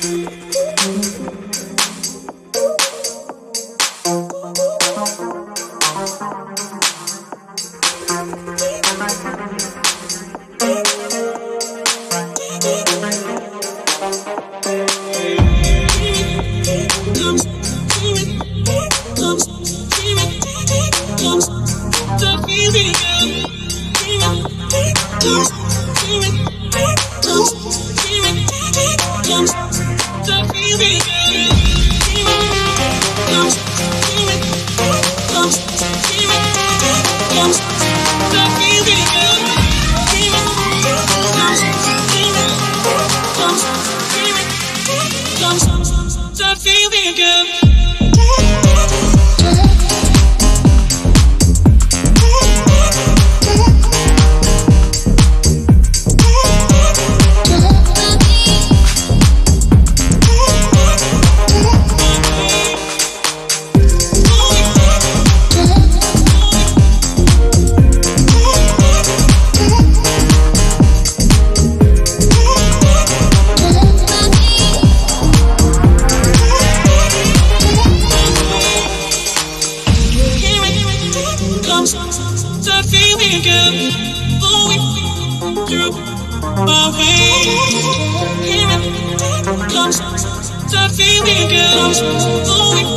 Just do it, do it, do it. Here it comes, the feeling comes, oh,